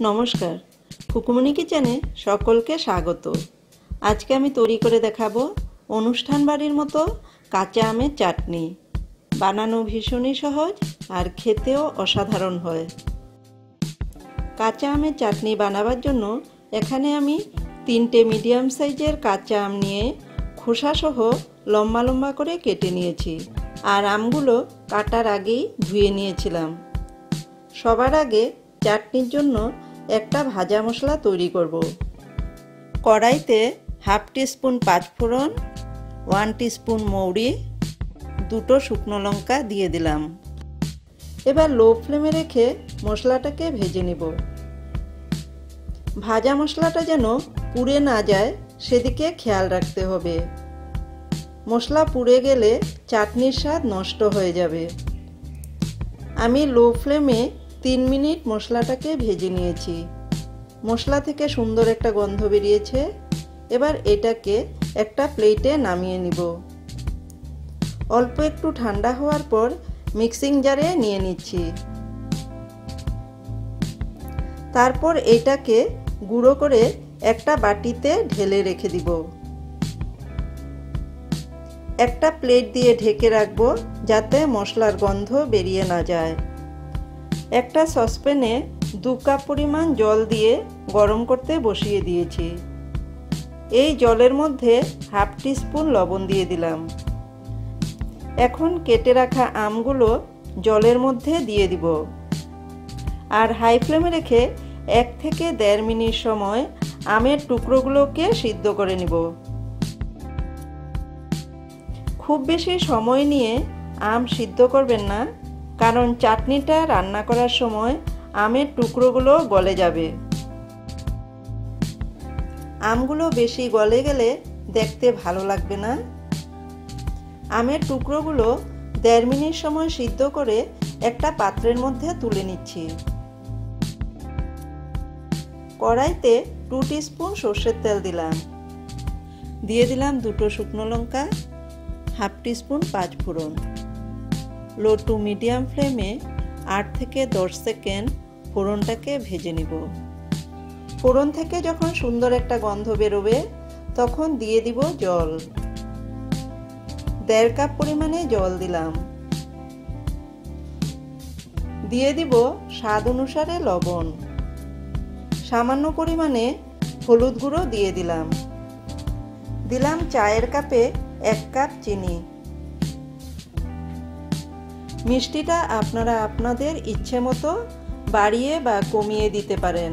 নমস্কার। কুকুমনি কিচেনে সকলকে স্বাগত। আজকে আমি তৈরি করে দেখাবো অনুষ্ঠান বাড়ির মতো কাঁচা আমের চাটনি। বানানো ভীষণই সহজ আর খেতেও অসাধারণ হয়। কাঁচা আমের চাটনি বানাবার জন্য এখানে আমি তিনটে মিডিয়াম সাইজের কাঁচা আম নিয়ে খোসাসহ লম্বা লম্বা করে কেটে নিয়েছি। আর আমগুলো কাটার আগেই ধুয়ে নিয়েছিলাম। সবার আগে চাটনির জন্য একটা ভাজা মশলা তৈরি করব। কড়াইতে হাফ টিস্পুন পাঁচফোড়ন, ওয়ান টিস্পুন মৌরি, দুটো শুকনো লঙ্কা দিয়ে দিলাম। এবার লো ফ্লেমে রেখে মশলাটাকে ভেজে নেব। ভাজা মশলাটা যেন পুড়ে না যায়, সেদিকে খেয়াল রাখতে হবে। মশলা পুড়ে গেলে চাটনির স্বাদ নষ্ট হয়ে যাবে। আমি লো ফ্লেমে তিন মিনিট মশলাটাকে ভেজে নিয়েছি। মশলা থেকে সুন্দর একটা গন্ধ বেরিয়েছে। এবার এটাকে একটা প্লেটে নামিয়ে নিব। অল্প একটু ঠান্ডা হওয়ার পর মিক্সিং জারে নিয়ে নিচ্ছি। তারপর এটাকে গুঁড়ো করে একটা বাটিতে ঢেলে রেখে দিব। একটা প্লেট দিয়ে ঢেকে রাখব যাতে মশলার গন্ধ বেরিয়ে না যায়। একটা সসপ্যানে দু কাপ পরিমাণ জল দিয়ে গরম করতে বসিয়ে দিয়েছি। এই জলের মধ্যে হাফ টিস্পুন লবণ দিয়ে দিলাম। এখন কেটে রাখা আমগুলো জলের মধ্যে দিয়ে দিব। আর হাই ফ্লেমে রেখে এক থেকে দেড় মিনিট সময় আমের টুকরোগুলোকে সিদ্ধ করে নিব। খুব বেশি সময় নিয়ে আম সিদ্ধ করবেন না। কারণ চাটনিটা রান্না করার সময় আমের টুকরোগুলো গলে যাবে। আমগুলো বেশি গলে গেলে দেখতে ভালো লাগবে না। আমের টুকরোগুলো দেড় মিনিট সময় সিদ্ধ করে একটা পাত্রের মধ্যে তুলে নিচ্ছি। কড়াইতে টু স্পুন সর্ষের তেল দিলাম। দিয়ে দিলাম দুটো শুকনো লঙ্কা, হাফ টিস্পুন পাঁচ ফোড়ন। লো টু মিডিয়াম ফ্লেমে আট থেকে দশ সেকেন্ড ফোড়নটাকে ভেজে নিব। ফোড়ন থেকে যখন সুন্দর একটা গন্ধ বেরোবে, তখন দিয়ে দিব জল। দেড় কাপ পরিমাণে জল দিলাম। দিয়ে দিব স্বাদ অনুসারে লবণ। সামান্য পরিমাণে হলুদ গুঁড়ো দিয়ে দিলাম। দিলাম চায়ের কাপে এক কাপ চিনি। মিষ্টিটা আপনারা আপনাদের ইচ্ছে মতো বাড়িয়ে বা কমিয়ে দিতে পারেন।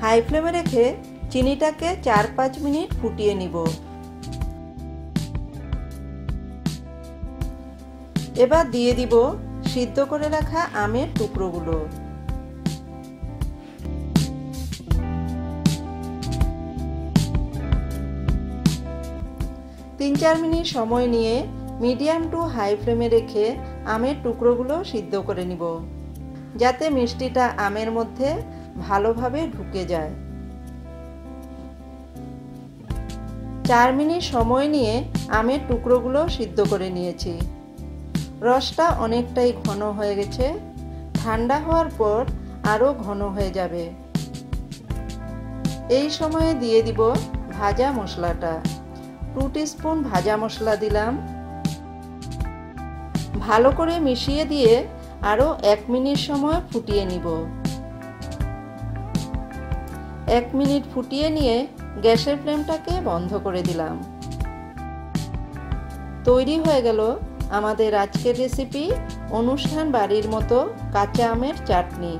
হাই ফ্লেমে রেখে চিনিটাকে চার পাঁচ মিনিট ফুটিয়ে নিব। এবার দিয়ে দিব সিদ্ধ করে রাখা আমের টুকরোগুলো। তিন চার মিনিট সময় নিয়ে মিডিয়াম টু হাই ফ্লেমে রেখে আমের টুকরোগুলো সিদ্ধ করে নিব, যাতে মিষ্টিটা আমের মধ্যে ভালোভাবে ঢুকে যায়। চার মিনিট সময় নিয়ে আমের টুকরোগুলো সিদ্ধ করে নিয়েছি। রসটা অনেকটাই ঘন হয়ে গেছে, ঠান্ডা হওয়ার পর আরও ঘন হয়ে যাবে। এই সময়ে দিয়ে দিব ভাজা মশলাটা। টু স্পুন ভাজা মশলা দিলাম। ভালো করে মিশিয়ে দিয়ে আরও এক মিনিট সময় ফুটিয়ে নিব। এক মিনিট ফুটিয়ে নিয়ে গ্যাসের ফ্লেমটাকে বন্ধ করে দিলাম। তৈরি হয়ে গেল আমাদের আজকের রেসিপি অনুষ্ঠান বাড়ির মতো কাঁচা আমের চাটনি।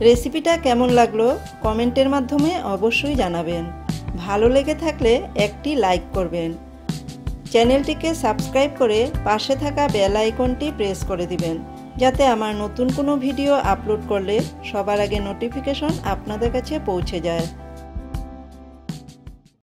রেসিপিটা কেমন লাগল কমেন্টের মাধ্যমে অবশ্যই জানাবেন। ভালো লেগে থাকলে একটি লাইক করবেন। চ্যানেলটিকে সাবস্ক্রাইব করে পাশে থাকা বেল আইকনটি প্রেস করে দিবেন, যাতে আমার নতুন কোনো ভিডিও আপলোড করলে সবার আগে নোটিফিকেশন আপনাদের কাছে পৌঁছে যায়।